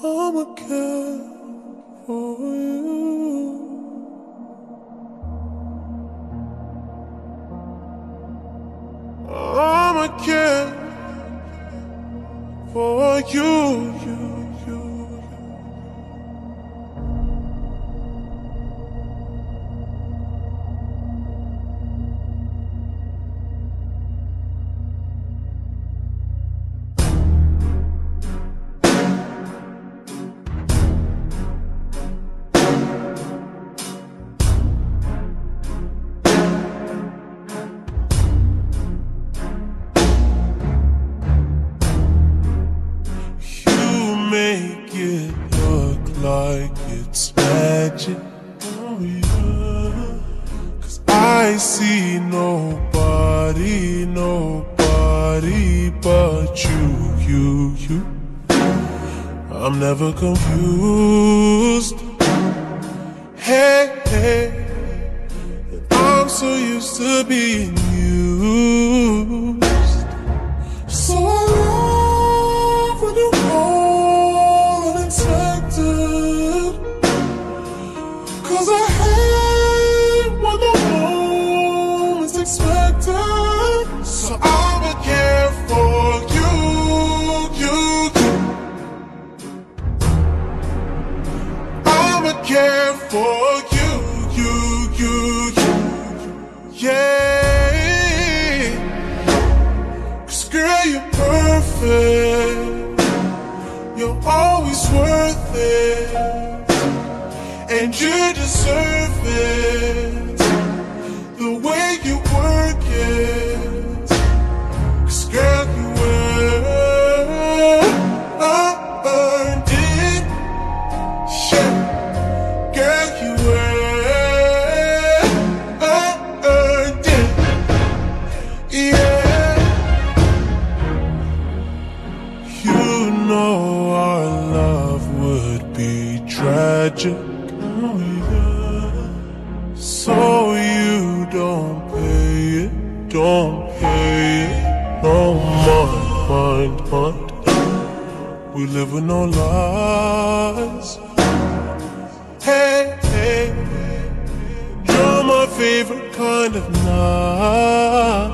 I'ma care for you. I'ma care for you, you, you. I see nobody, nobody but you, you, you. I'm never confused. Hey, hey. I'm so used to being So I'ma care for you, you, you. I'ma care for you, you, you, you. Yeah. Cause girl, you're perfect. You're always worth it. And you deserve it. The way you work it. Oh, yeah. So you don't pay it, don't pay it. No mind, mind, mind. We live with no lies. Hey, hey, you're my favorite kind of night.